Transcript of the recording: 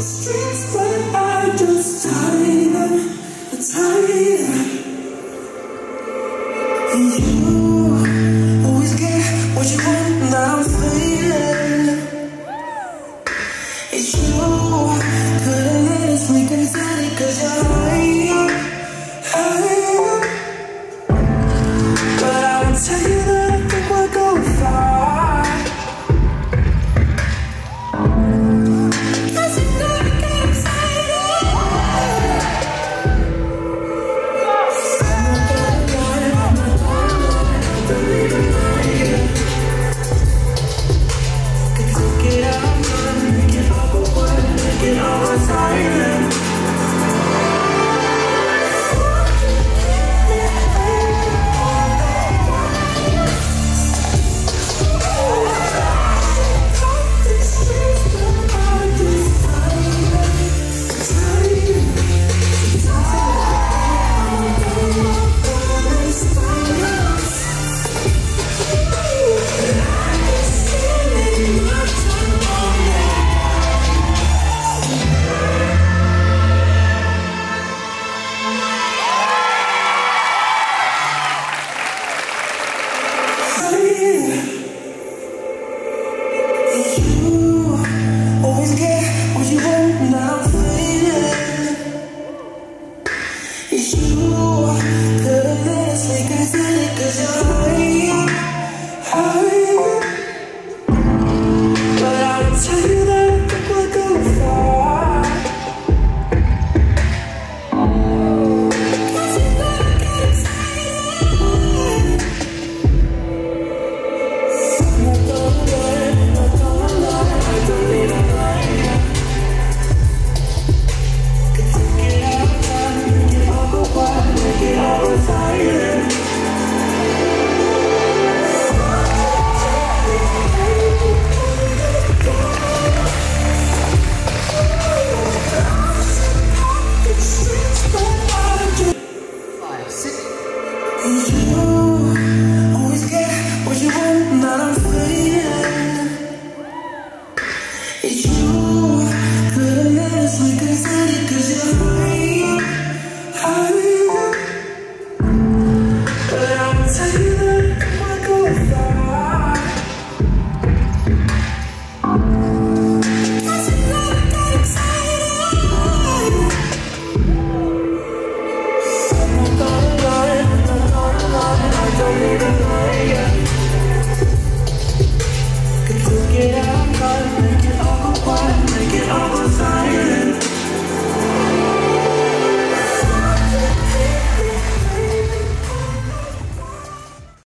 streets, but I all It's you